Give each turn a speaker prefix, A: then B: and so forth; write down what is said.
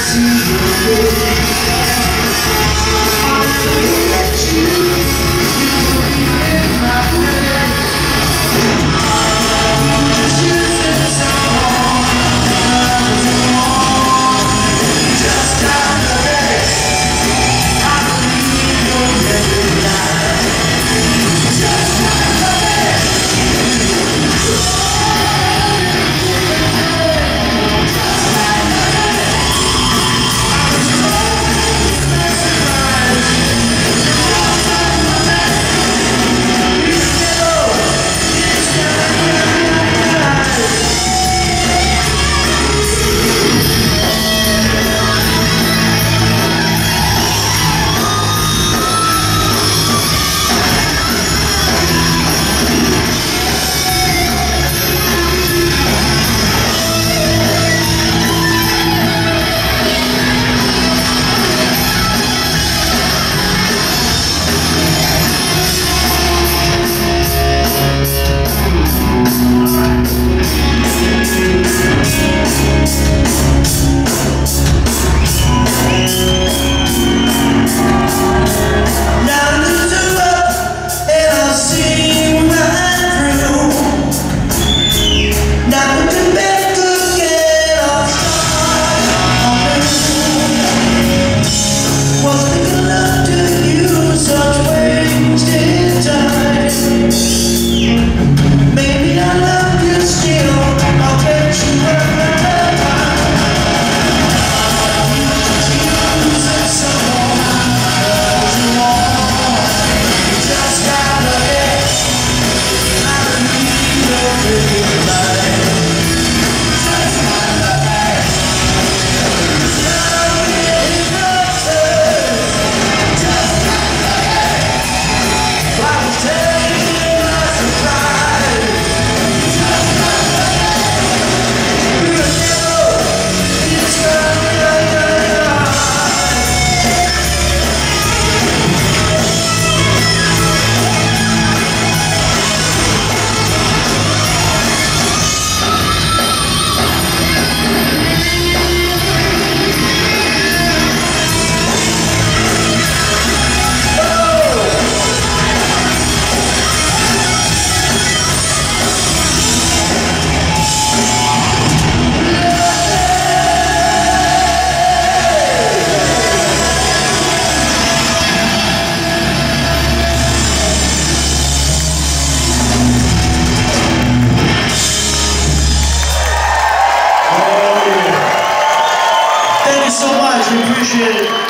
A: see so much. We appreciate it.